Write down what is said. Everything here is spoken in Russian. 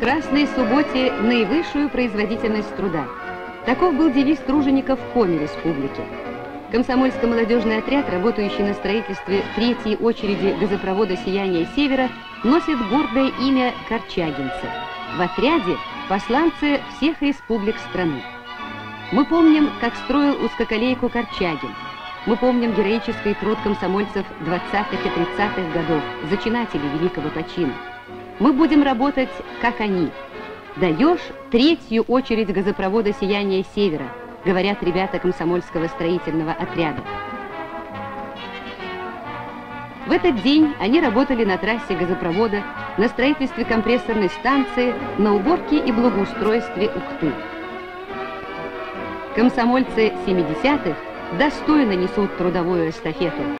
красной субботе наивысшую производительность труда. Таков был девиз тружеников Коми Республики. Комсомольско-молодежный отряд, работающий на строительстве третьей очереди газопровода «Сияние Севера», носит гордое имя «Корчагинцы». В отряде посланцы всех республик страны. Мы помним, как строил узкоколейку Корчагин. Мы помним героический труд комсомольцев 20-х и 30-х годов, зачинателей великого почина. Мы будем работать, как они. Даешь третью очередь газопровода «Сияние Севера», говорят ребята комсомольского строительного отряда. В этот день они работали на трассе газопровода, на строительстве компрессорной станции, на уборке и благоустройстве Ухты. Комсомольцы 70-х достойно несут трудовую эстафету.